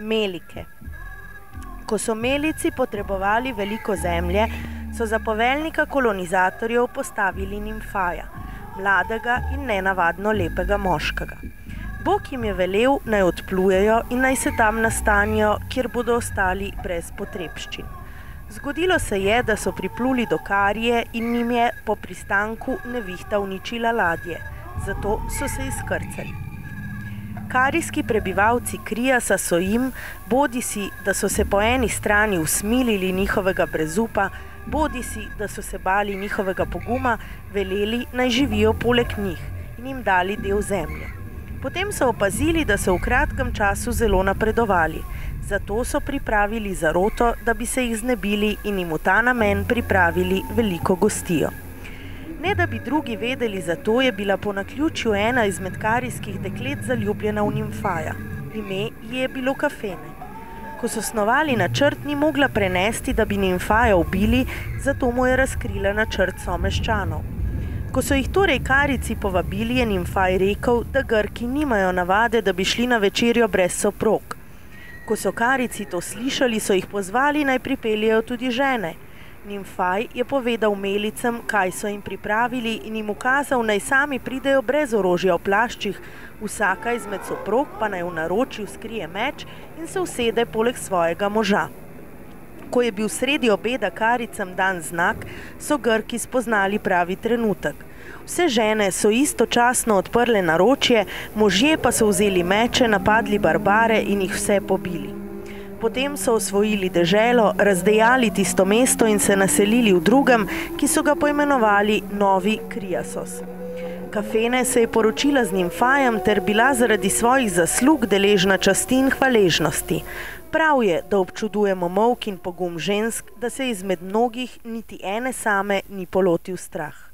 Melike. Ko so melici potrebovali veliko zemlje, so za poveljnika kolonizatorjev postavili nimfaja, mladega in nenavadno lepega moškega. Bog jim je velel, naj odplujejo in naj se tam nastanijo, kjer bodo ostali brez potrebščin. Zgodilo se je, da so pripluli do Karije in jim je po pristanku nevihta uničila ladje, zato so se izkrcali. Karijski prebivalci Krijasa so jim, bodi si, da so se po eni strani usmilili njihovega brezupa, bodi si, da so se bali njihovega poguma, veleli naj živijo poleg njih in jim dali del zemlje. Potem so opazili, da so v kratkem času zelo napredovali, zato so pripravili zaroto, da bi se jih znebili in jim v ta namen pripravili veliko gostijo. Ne da bi drugi vedeli za to, je bila po naključju ena izmed karijskih deklet zaljubljena v nimfaja. Ime ji je bilo kafene. Ko so snovali načrt, ni mogla prenesti, da bi nimfaja ubili, zato mu je razkrila načrt someščanov. Ko so jih torej karici povabili, je nimfaj rekel, da Grki nimajo navade, da bi šli na večerjo brez soprog. Ko so karici to slišali, so jih pozvali naj pripeljejo tudi žene. Nimfaj je povedal melicam, kaj so jim pripravili in jim ukazal, naj sami pridejo brez orožja v plaščih, vsaka izmed soprog pa naj v naročju skrije meč in se usede poleg svojega moža. Ko je bil sredi obeda karicam dan znak, so Grki spoznali pravi trenutek. Vse žene so istočasno odprle naročje, možje pa so vzeli meče, napadli barbare in jih vse pobili. Potem so osvojili deželo, razdejali tisto mesto in se naselili v drugem, ki so ga poimenovali Novi Kriasos. Kafene se je poročila z njim fajem ter bila zaradi svojih zaslug deležna časti in hvaležnosti. Prav je, da občudujemo mok in pogum žensk, da se izmed mnogih niti ene same ni polotil strah.